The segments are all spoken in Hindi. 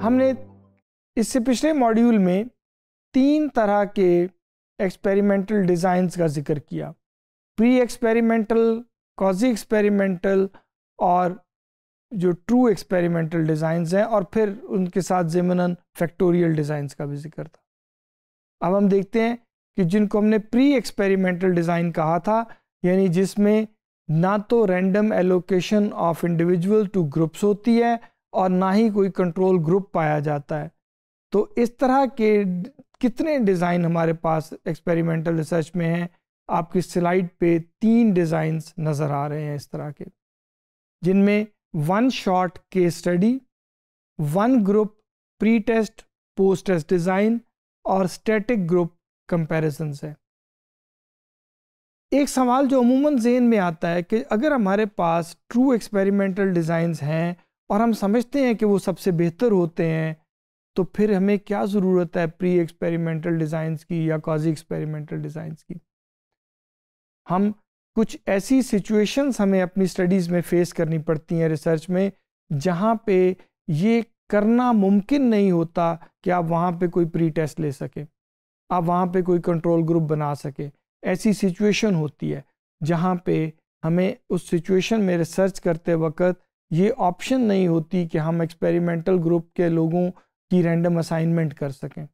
हमने इससे पिछले मॉड्यूल में तीन तरह के एक्सपेरिमेंटल डिज़ाइंस का ज़िक्र किया। प्री एक्सपेरिमेंटल कॉजी एक्सपेरिमेंटल और जो ट्रू एक्सपेरिमेंटल डिज़ाइंस हैं और फिर उनके साथ ज़मन फैक्टोरियल डिज़ाइंस का भी ज़िक्र था। अब हम देखते हैं कि जिनको हमने प्री एक्सपेरिमेंटल डिज़ाइन कहा था, यानी जिसमें ना तो random allocation of individual to groups होती है और ना ही कोई कंट्रोल ग्रुप पाया जाता है। तो इस तरह के कितने डिज़ाइन हमारे पास एक्सपेरिमेंटल रिसर्च में हैं? आपकी स्लाइड पे तीन डिज़ाइंस नज़र आ रहे हैं इस तरह के। जिनमें वन शॉट के study one group pre test post test design और स्टैटिक ग्रुप कंपैरिजन है। एक सवाल जो अमूमन जेन में आता है कि अगर हमारे पास ट्रू एक्सपेरिमेंटल डिज़ाइंस हैं और हम समझते हैं कि वो सबसे बेहतर होते हैं तो फिर हमें क्या ज़रूरत है प्री एक्सपेरिमेंटल डिज़ाइंस की या कॉजी एक्सपेरिमेंटल डिज़ाइंस की? हम कुछ ऐसी सिचुएशंस हमें अपनी स्टडीज़ में फेस करनी पड़ती हैं रिसर्च में, जहाँ पे ये करना मुमकिन नहीं होता कि आप वहाँ पे कोई प्री टेस्ट ले सकें, आप वहाँ पे कोई कंट्रोल ग्रुप बना सके। ऐसी सिचुएशन होती है, जहाँ पे हमें उस सिचुएशन में रिसर्च करते वक्त ये ऑप्शन नहीं होती कि हम एक्सपेरिमेंटल ग्रुप के लोगों की रैंडम असाइनमेंट कर सकें।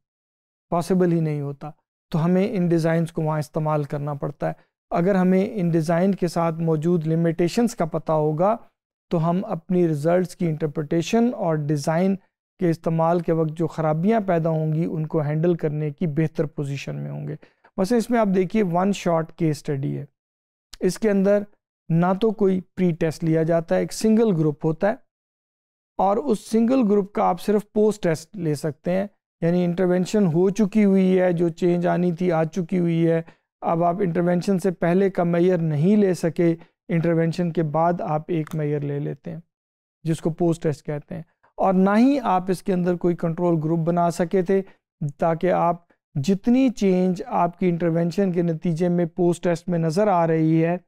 पॉसिबल ही नहीं होता। तो हमें इन डिज़ाइंस को वहाँ इस्तेमाल करना पड़ता है। अगर हमें इन डिज़ाइन के साथ मौजूद लिमिटेशंस का पता होगा तो हम अपनी रिज़ल्ट्स की इंटरप्रटेशन और डिज़ाइन के इस्तेमाल के वक्त जो ख़राबियाँ पैदा होंगी, उनको हैंडल करने की बेहतर पोजीशन में होंगे। वैसे इसमें आप देखिए वन शॉट केस स्टडी है। इसके अंदर ना तो कोई प्री टेस्ट लिया जाता है, एक सिंगल ग्रुप होता है और उस सिंगल ग्रुप का आप सिर्फ़ पोस्ट टेस्ट ले सकते हैं। यानी इंटरवेंशन हो चुकी हुई है, जो चेंज आनी थी आ चुकी हुई है। अब आप इंटरवेंशन से पहले का मैयर नहीं ले सके इंटरवेंशन के बाद आप एक मैयर ले लेते हैं, जिसको पोस्ट टेस्ट कहते हैं। और ना ही आप इसके अंदर कोई कंट्रोल ग्रुप बना सके थे, ताकि आप जितनी चेंज आपकी इंटरवेंशन के नतीजे में पोस्ट टेस्ट में नज़र आ रही है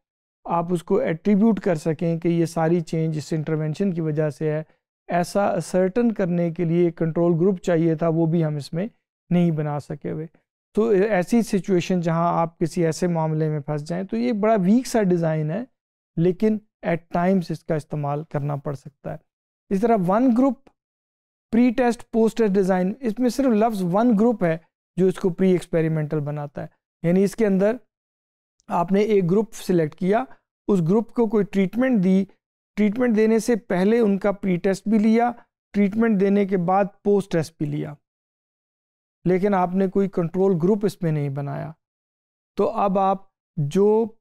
आप उसको एट्रीब्यूट कर सकें कि ये सारी चेंज इस इंटरवेंशन की वजह से है। ऐसा सर्टन करने के लिए कंट्रोल ग्रुप चाहिए था, वो भी हम इसमें नहीं बना सके हुए। तो ऐसी सिचुएशन जहाँ आप किसी ऐसे मामले में फंस जाएँ तो ये बड़ा वीक सा डिज़ाइन है, लेकिन एट टाइम्स इसका इस्तेमाल करना पड़ सकता है। इस तरह one group pre test post test design इसमें सिर्फ़ लफ्ज़ वन ग्रुप है जो इसको प्री एक्सपेरिमेंटल बनाता है। यानी इसके अंदर आपने एक ग्रुप सिलेक्ट किया, उस ग्रुप को कोई ट्रीटमेंट दी ट्रीटमेंट देने से पहले उनका प्री टेस्ट भी लिया ट्रीटमेंट देने के बाद पोस्ट टेस्ट भी लिया। लेकिन आपने कोई कंट्रोल ग्रुप इसमें नहीं बनाया। तो अब आप जो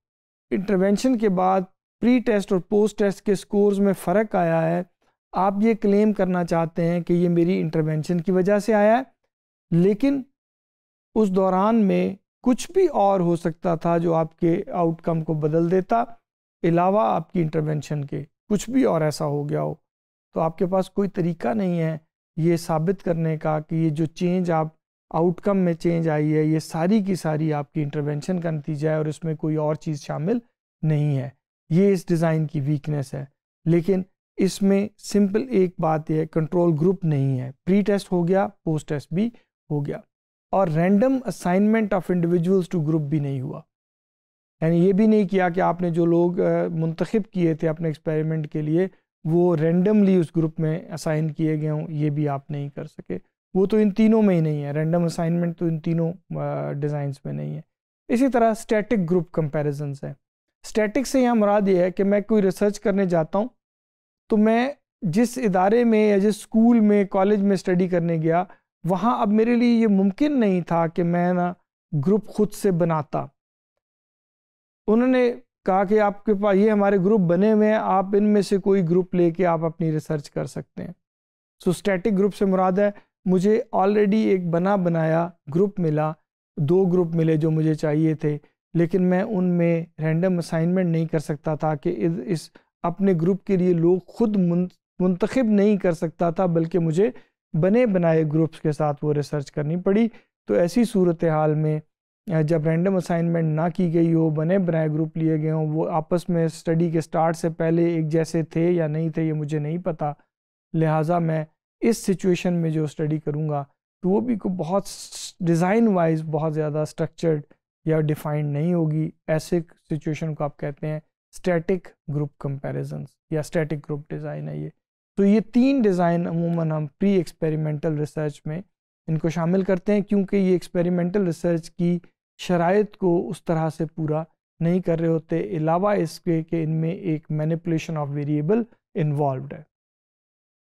इंटरवेंशन के बाद प्री टेस्ट और पोस्ट टेस्ट के स्कोर्स में फ़र्क आया है, आप ये क्लेम करना चाहते हैं कि ये मेरी इंटरवेंशन की वजह से आया है। लेकिन उस दौरान में कुछ भी और हो सकता था जो आपके आउटकम को बदल देता। अलावा आपकी इंटरवेंशन के कुछ भी और ऐसा हो गया हो। तो आपके पास कोई तरीका नहीं है ये साबित करने का कि ये जो चेंज आप आउटकम में चेंज आई है, ये सारी की सारी आपकी इंटरवेंशन का नतीजा है और इसमें कोई और चीज़ शामिल नहीं है। ये इस डिज़ाइन की वीकनेस है। लेकिन इसमें सिंपल एक बात यह कंट्रोल ग्रुप नहीं है। प्री टेस्ट हो गया पोस्ट टेस्ट भी हो गया। और random assignment of individuals to group भी नहीं हुआ। यानी ये भी नहीं किया कि आपने जो लोग मुंतखब किए थे अपने एक्सपेरिमेंट के लिए, वो रैंडमली उस ग्रुप में असाइन किए गए हों, ये भी आप नहीं कर सके। वो तो इन तीनों में ही नहीं है रैंडम असाइनमेंट तो इन तीनों डिज़ाइंस में नहीं है। इसी तरह स्टैटिक ग्रुप कंपेरिजन है। स्टैटिक से यहाँ मुराद ये है कि मैं कोई रिसर्च करने जाता हूँ तो मैं जिस इदारे में या जिस स्कूल में कॉलेज में स्टडी करने गया वहाँ अब मेरे लिए ये मुमकिन नहीं था कि मैं ना ग्रुप खुद से बनाता। उन्होंने कहा कि आपके पास ये हमारे ग्रुप बने हुए हैं, आप इनमें से कोई ग्रुप लेके आप अपनी रिसर्च कर सकते हैं। सो स्टैटिक ग्रुप से मुराद है, मुझे ऑलरेडी एक बना बनाया ग्रुप मिला, दो ग्रुप मिले जो मुझे चाहिए थे, लेकिन मैं उनमें रैंडम असाइनमेंट नहीं कर सकता था कि इस अपने ग्रुप के लिए लोग खुद मुंतखब नहीं कर सकता था, बल्कि मुझे बने बनाए ग्रुप्स के साथ वो रिसर्च करनी पड़ी। तो ऐसी सूरत हाल में जब रैंडम असाइनमेंट ना की गई हो, बने बनाए ग्रुप लिए गए हों, वो आपस में स्टडी के स्टार्ट से पहले एक जैसे थे या नहीं थे, ये मुझे नहीं पता। लिहाजा मैं इस सिचुएशन में जो स्टडी करूँगा तो वो भी को बहुत डिज़ाइन वाइज बहुत ज़्यादा स्ट्रक्चर्ड या डिफाइंड नहीं होगी। ऐसे सिचुएशन को आप कहते हैं स्टैटिक ग्रुप कंपैरिजन या स्टैटिक ग्रुप डिज़ाइन है ये। तो ये तीन डिज़ाइन अमूमन हम प्री एक्सपेरिमेंटल रिसर्च में इनको शामिल करते हैं, क्योंकि ये एक्सपेरिमेंटल रिसर्च की शराइ को उस तरह से पूरा नहीं कर रहे होते। अलावा इसके कि इनमें एक मैनिपुलेशन ऑफ़ वेरिएबल इन्वॉल्व है।